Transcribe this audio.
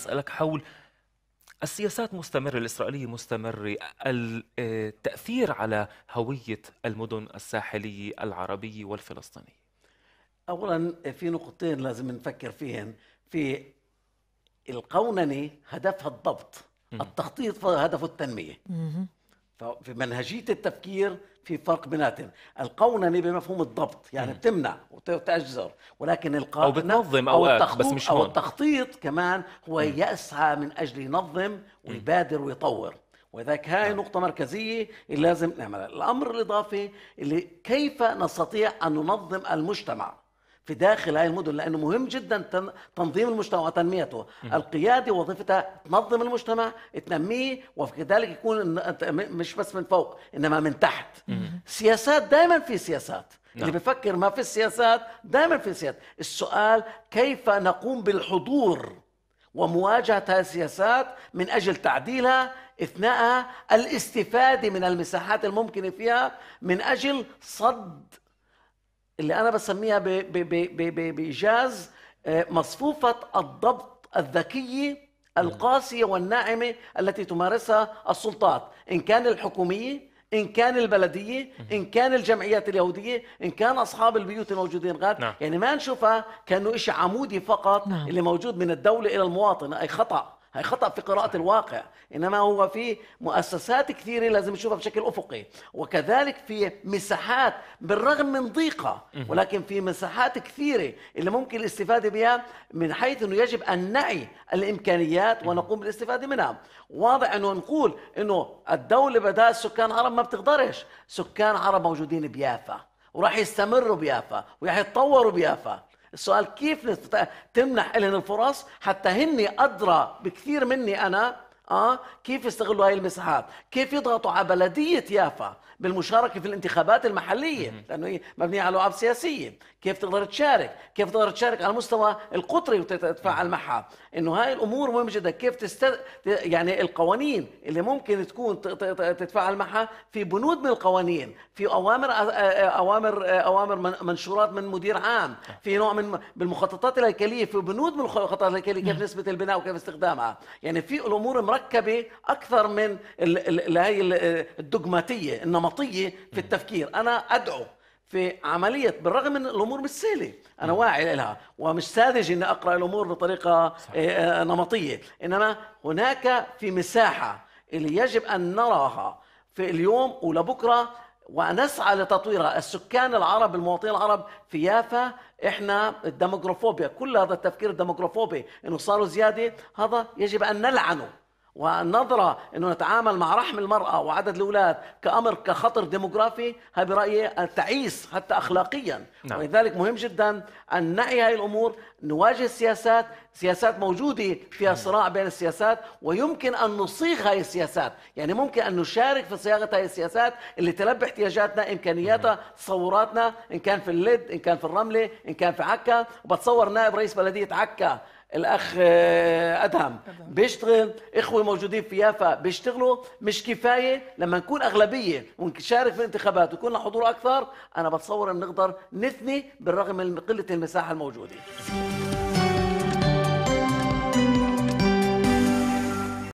أسألك حول السياسات مستمرة الإسرائيلية مستمرة التأثير على هوية المدن الساحلية العربية والفلسطينية. اولا في نقطتين لازم نفكر فيهن. في القوننه هدفها الضبط التخطيط هدفه التنمية. ففي منهجية التفكير في فرق بيناتهم. القوننه بمفهوم الضبط يعني بتمنع وتجزر ولكن القا... أو بتنظم أو أوقات، التخطيط بس مش أو هون. التخطيط كمان هو يسعى من أجل ينظم ويبادر ويطور. ولذلك هاي نقطة مركزية اللي لازم نعملها. الأمر الإضافي اللي كيف نستطيع أن ننظم المجتمع؟ في داخل هاي المدن لأنه مهم جدا تن- تنظيم المجتمع وتنميته. القيادة وظيفتها تنظم المجتمع تنميه وكذلك يكون مش بس من فوق إنما من تحت. سياسات دائما في سياسات. نعم. اللي بفكر ما في السياسات دائما في سياسات. السؤال كيف نقوم بالحضور ومواجهة هذه السياسات من أجل تعديلها إثناء الاستفادة من المساحات الممكنة فيها من أجل صد اللي أنا بسميها ب- ب- ب- ب- ب- بإيجاز آه، مصفوفة الضبط الذكية القاسية والناعمة التي تمارسها السلطات إن كان الحكومية إن كان البلدية إن كان الجمعيات اليهودية إن كان أصحاب البيوت الموجودين غاد نعم. يعني ما نشوفها كأنه إشي عمودي فقط نعم. اللي موجود من الدولة إلى المواطن أي خطأ هي خطأ في قراءة الواقع إنما هو في مؤسسات كثيرة لازم نشوفها بشكل أفقي. وكذلك في مساحات بالرغم من ضيقة ولكن في مساحات كثيرة اللي ممكن الاستفادة بها من حيث أنه يجب أن نعي الإمكانيات ونقوم بالاستفادة منها. واضح أنه نقول أنه الدولة بدأ السكان عرب ما بتقدرش. سكان عرب موجودين بيافا وراح يستمروا بيافا وراح يتطوروا بيافا. السؤال كيف تمنح لهم الفرص حتى هن أدرى بكثير مني أنا آه كيف يستغلوا هاي المساحات؟ كيف يضغطوا على بلدية يافا بالمشاركة في الانتخابات المحلية؟ لأنه هي مبنية على لعب سياسية. كيف تقدر تشارك؟ كيف تقدر تشارك على المستوى القطري وتتفاعل معها؟ إنه هاي الأمور مهمة جدا. كيف تست يعني القوانين اللي ممكن تكون تتفاعل معها؟ في بنود من القوانين في أوامر أوامر أوامر من- منشورات من مدير عام في نوع من بالمخططات الهيكلية في بنود من المخططات الهيكلية كيف نسبة البناء وكيف استخدامها. يعني في الأمور مركبة أكثر من ال- ال- ال- هي ال- الدogmatيه النمطية في التفكير. أنا أدعو في عملية بالرغم من الأمور مش سهلة. أنا واعي لها ومش ساذج أني أقرأ الأمور بطريقة آه، آه، نمطية. إنما هناك في مساحة اللي يجب أن نراها في اليوم ولبكرة ونسعى لتطويرها. السكان العرب المواطنين العرب في يافا إحنا الديموغرافوبيا كل هذا التفكير الديموغرافوبي إنه صاروا زيادة هذا يجب أن نلعنه. والنظرة إنه نتعامل مع رحم المرأة وعدد الأولاد كأمر كخطر ديموغرافي هذا برأيي تعيس حتى اخلاقيا. نعم. ولذلك مهم جدا أن نعي هذه الأمور نواجه السياسات سياسات موجودة فيها صراع بين السياسات ويمكن أن نصيغ هذه السياسات. يعني ممكن أن نشارك في صياغة هذه السياسات اللي تلبي احتياجاتنا امكانياتها تصوراتنا إن كان في اللد إن كان في الرملة إن كان في عكا. وبتصور نائب رئيس بلدية عكا الأخ آه، أدهم. بيشتغل إخوة موجودين في يافا بيشتغلوا. مش كفاية لما نكون أغلبية ونشارك في الانتخابات ويكون لنا حضور أكثر أنا بتصور إن نقدر نثني بالرغم من قلة المساحة الموجودة.